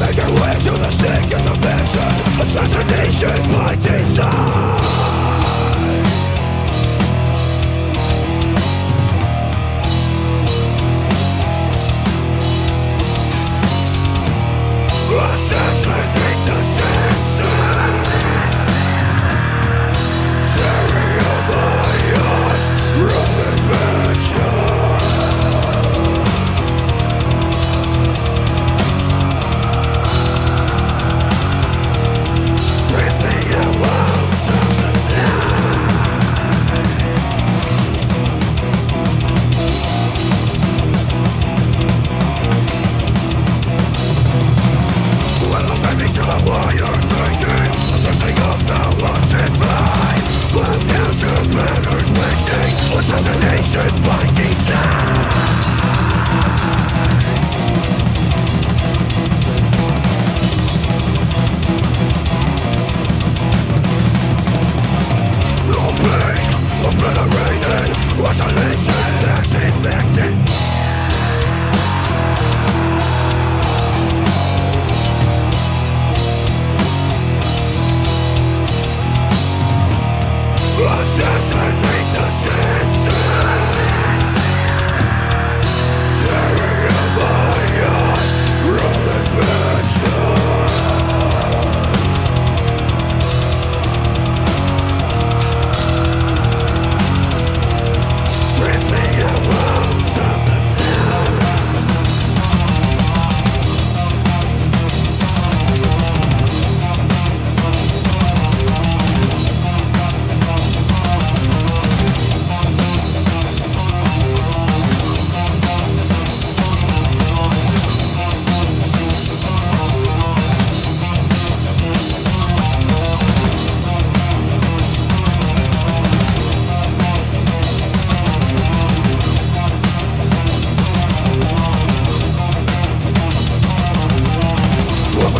Make your way to the sick of dimension Assassination by design. Satan.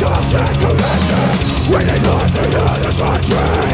Come take a lesson When they lost another country